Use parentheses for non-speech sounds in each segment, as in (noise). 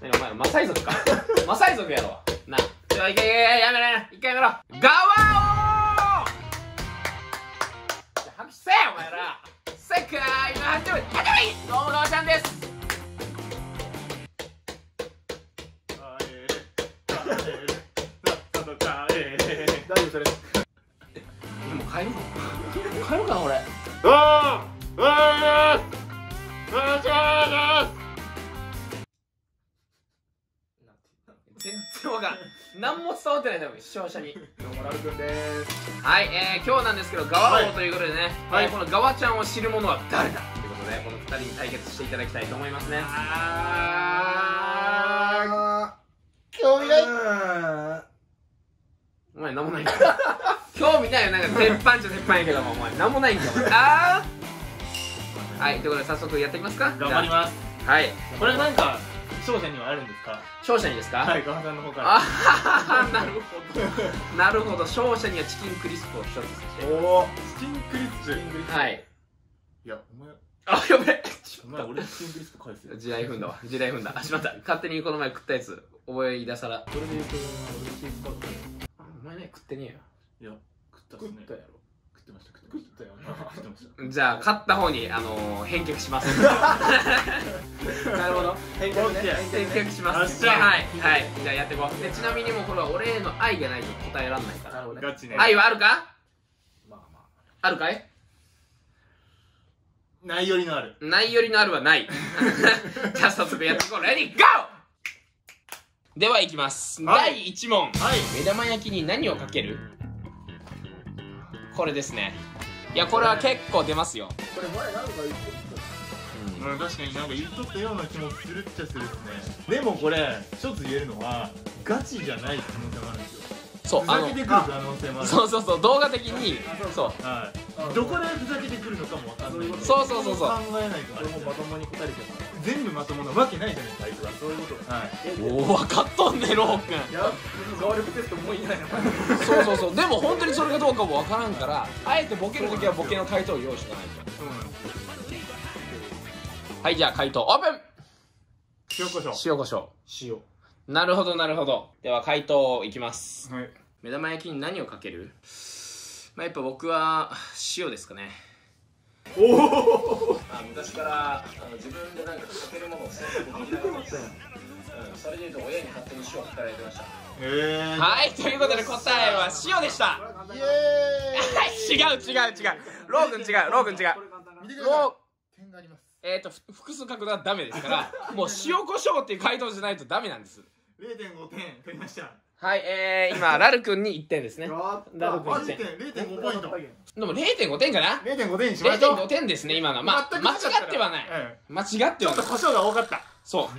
何お前マサイ族か。(laughs) マサイ族やろ。な。ちょいけいけやめろや。めろ一回やめろ。ガワオ拍手せえお前ら。世界の始まり始まりどうもガワちゃんです。大丈夫それえも帰るの帰るかな俺あああ何も伝わってない多分視聴者に。どうもラルくんです。はい、えー、今日なんですけどガワ王ということでね、はい。えーこのガワちゃんを知る者は誰だ？ということでこの2人に対決していただきたいと思いますね。あ興味ない？お前何もない。んか興味ないよ。なんか鉄板っちゃ鉄板やけどもお前。何もないんかお前。あー。はいということで早速やっていきますか。頑張ります。すはい。これなんか勝者にはあるんですか？勝者にですか、はいガハさんの方から。あははなるほど。なるほど。勝者にはチキンクリスプを一つおおチキンクリスプ。はい。いやお前。あやべお前俺チキンクリスプ返すよ。地雷踏んだわ。地雷踏んだ。あしまった。勝手にこの前食ったやつ覚え出さら。それで言うと俺チーズカットあお前ね食ってねいや食ったっすね。食ったやろ。食ってました食ってました。よ (laughs) 食ってました。えよじゃあ勝った方にあのー、返却します (laughs) 返却ね返却しますよっしゃはいはい。じゃあやっていこう。でちなみにもうこれは俺への愛がないと答えらんないからなるほどね。ガチね愛はあるか？まあまあ。るかい？ないよりのある。ないよりのあるはない。(laughs) じゃあ早速やっていこう。レディーゴー！ではいきます、はい。第1問。はい。目玉焼きに何をかける？これですね。いやこれは結構出ますよ、あこれ前なんか言ってうん、確かになんか言っとったような気もするっちゃするっすね。でもこれ一つ言えるのはガチじゃない可能性もあるんですよ。そうふざけてくる可能性もある。そうそうそう動画的にそうはい。どこでふざけてくるのかもわかんない。そうそうそうそう。考えないと。あたれもまともに答えるけど。全部まともなわけないじゃないですか。あいつはそうい。うことはいおお分かっとんねロー君。いや能力テストもういないのそうそうそう。でも本当にそれかどうかも分からんからあえてボケるときはボケの回答を用意しておかないと。そうなんですはいじゃあ回答オープン。塩コショウ。塩コショ塩。ウなるほどなるほど。では回答いきます。はい。目玉焼きに何をかける？まあやっぱ僕は塩ですかね。おお。あ昔からあの自分でなんかかけるものを選択できなかったです、うん、それでいうと親に勝手に塩をかけられてました。えー。はいということで答えは塩でした。イエーイ。(laughs) 違う違う違う。ロー君違うロー君違う。見てください。ロ点があります。ーえっ、とふ複数角度はダメですから (laughs) もう塩コショウっていう回答じゃないとダメなんです。0.5点取りました。はいえー、今ラル君に1点ですね。やった。ラル君1マジ点点0.5ポイント。でも0.5点かな？0.5点にしましょう。0.5点ですね今の。はまあ間違ってはない。うん間違ってはない。ちょっと胡椒が多かった。そ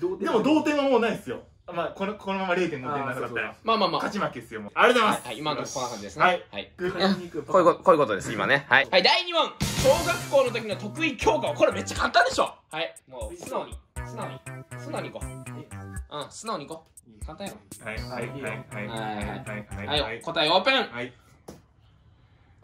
う。でも同点はもうないですよまあ、この、このまま0.5点なかったら。まあまあまあ。勝ち負けですよ、もう。ありがとうございます。はい、今のとここんな感じですね。はい。こういうこと、ういうことです、今ね。はい。はい、第2問。小学校の時の得意教科、これめっちゃ簡単でしょはい。もう、素直に。素直に。素直にいこう。うん、素直にいこう。簡単よ。はい、はい、はい、はい。はい、はい。はい、答えオープン。はい。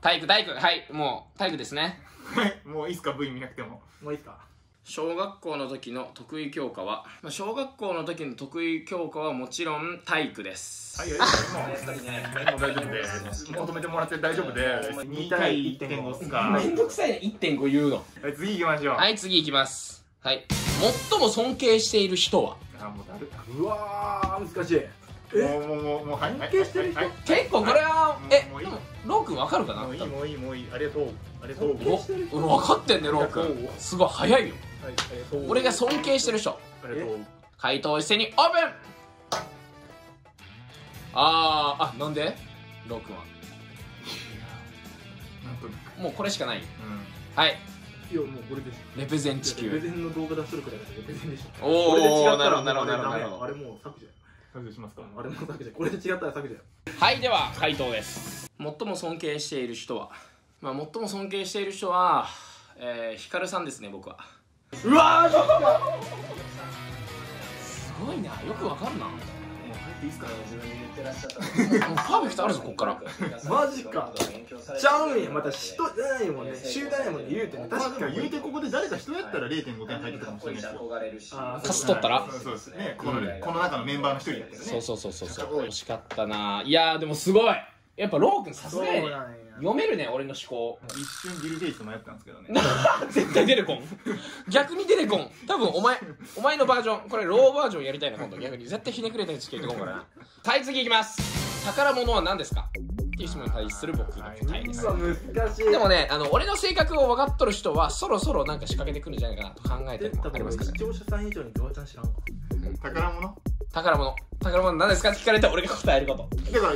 体育、体育。はい、もう、体育ですね。はい、もういいっすか、V 見なくても。もういいっすか？小学校の時の得意教科はまあ小学校の時の得意教科はもちろん体育です。はいもうやっぱりねも大丈夫で求めてもらって大丈夫で2対1.5っすかめんどくさいね1.5言うのはい次行きましょうはい次いきますはい最も尊敬している人はあもうだるうわー難しいえもうもうもうもうはい尊敬してる人結構これはえもういいでもロー君わかるかなもういいもういいもういいありがとうありがとうお分かってんねロー君すごい早いよ俺が尊敬してる人。回答一斉にオープン。あーあなんで？ロー君は。なんとなくもうこれしかない。うん。はい。いやもうこれでしょ。レペゼン地レペ球ゼンの動画出しとるくらいだからレペゼンでしょ。おこれで違おったらなるほどなるほどなるほど。あれもう削除や削除しますか？あれも削除。これで違ったら削除やはいでは回答です。最も尊敬している人は。まあ最も尊敬している人はえー、ヒカルさんですね僕はうわーちょっとすごいな。よくわかるな。もう入っていいっすか？自分で言ってらっしゃったもうパーフェクトあるぞこっから。マジか。ちゃうん。やまた人じゃないもんね。集団やもんね言うてね確確かに。言うてここで誰か人やったら0.5点入ってたかもしれないカス取ったら？そうそうですねこのこの中のメンバーの一人やったよね。そうそうそうそう。そう。惜しかったな。いやーでもすごいやっぱロー君さすがやね。読めるね俺の思考。一瞬ギリフェイスと迷ったんですけどね。(laughs) 絶対出てこん。逆に出てこん。多分お前お前のバージョンこれローバージョンやりたいな今度逆に。絶対ひねくれたやつしか言ってこんから。なはい次いきます。宝物は何ですか？っていう質問に対する僕の答えです。難しい。でもねあの俺の性格を分かっとる人はそろそろなんか仕掛けてくるんじゃないかなと考えてるのもありますか？らね視聴者さん以上にドアちゃん知らんわ宝物？宝物。宝物何ですか？って聞かれて俺が答えること。だから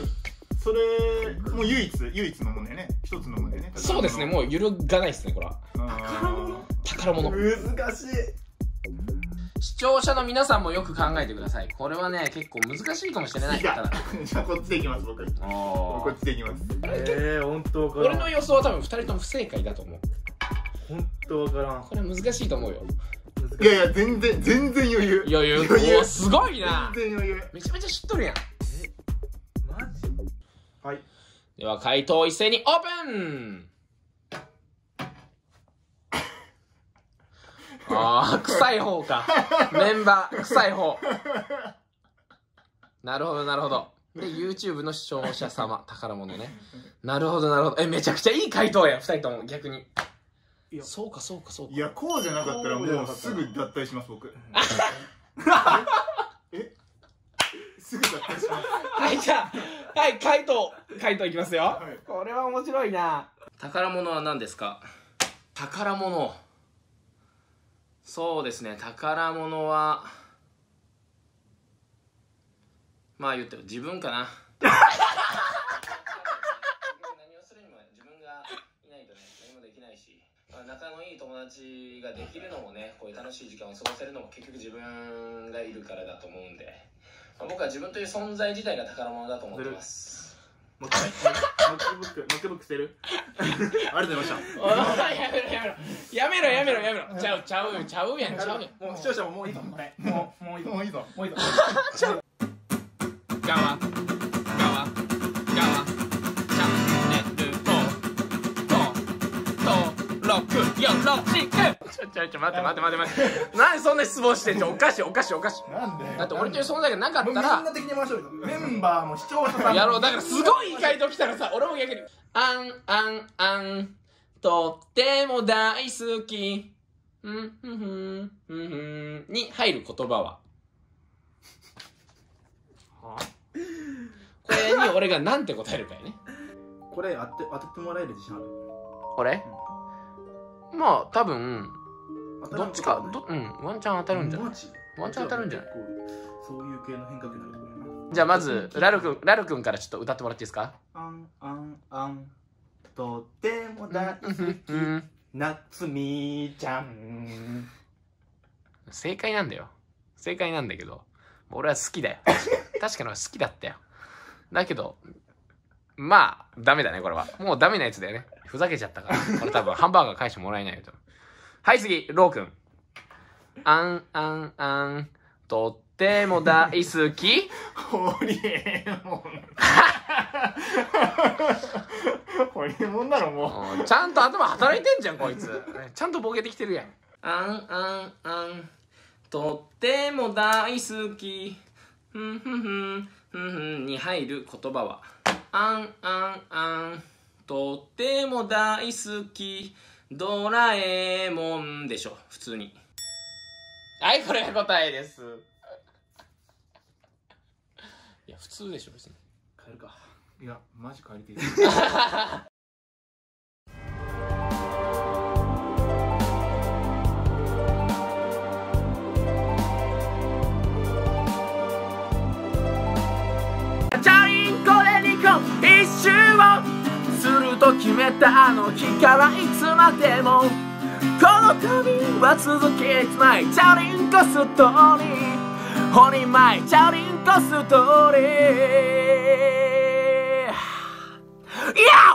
それもう唯一唯一のものやね。一つのものやね。そうですねもう揺るがないですねこれは。宝物？難しい。視聴者の皆さんもよく考えてください。これはね結構難しいかもしれない。じゃあこっちでいきます僕。こっちでいきます。えー、本当わからん。俺の予想は多分2人とも不正解だと思う。本当わからん。これ難しいと思うよ。いやいや全然全然余裕。余裕。おすごいな。全然余裕。めちゃめちゃ知っとるやんはい。では回答一斉にオープン。(laughs) ああ臭い方か。メンバー臭い方。なるほどなるほど。で YouTube の視聴者様宝物ね。なるほどなるほど。えめちゃくちゃいい回答や。ん2人とも逆に。いや。そうかそうかそうか。いやこうじゃなかったらもうすぐ脱退します僕。え (laughs) すぐ脱退します。はいじゃあはい回答回答いきますよ、はい。これは面白いな。宝物は何ですか？宝物。そうですね宝物はまあ言っても自分かな。何をするにも自分がいないとね何もできないし、まあ、仲のいい友達ができるのもねこういう楽しい時間を過ごせるのも結局自分がいるからだと思うんで、まあ、僕は自分という存在自体が宝物だと思ってます。もう一回ノックブックノックブック捨てるありがとうございましたやめろやめろやめろやめろやめろちゃうちゃうちゃうやんちゃうやんもう視聴者ももういいぞこれもうもういいぞもういいぞもういいぞ側側側よろしくちょちょちょ待って待って待って待って。何そんな失望してんじゃん。おかしいおかしいおかしい。なんで？だって俺という存在がなかっもうみんたらな的に回しょうよメンバーも視聴者さんも。やろう。だからすごいいい回答来たらさ俺も逆に。あんあんあんとっても大好き。うんふんふんふんふんに入る言葉ははこれに俺がなんて答えるかやねこれ当て当ててもらえる自信ある俺まあ多分どっちかどうんワンチャン当たるんじゃない？ワンチャン当たるんじゃない？そういう系の変化球になるじゃあまずラル君ラル君からちょっと歌ってもらっていいですか？あんあんあんとっても大好き。うん。夏みちゃん。正解なんだよ。正解なんだけど。俺は好きだよ。(laughs) 確かに俺好きだったよ。だけどまあダメだねこれは。もうダメなやつだよねふざけちゃったから。これ多分ハンバーガー返してもらえないよとはい次ロー君。あんあんあん。とっても大好き。(laughs) ホリエモン。ホリエモンだろもうんちゃんと頭働いてんじゃんこいつ。ちゃんとボケてきてるやん。あんあんあん。とっても大好き。ふんふんふん。ふんふんに入る言葉は。あんあんあんとっても大好きドラえもんでしょ普通に。はいこれが答えです。いや普通でしょ別に。帰るか。ういやマジ帰りてい (laughs) と決めたあの日からいつまでも。この旅は続き It's my チャリンコストーリー。Only my チャリンコストーリー。いや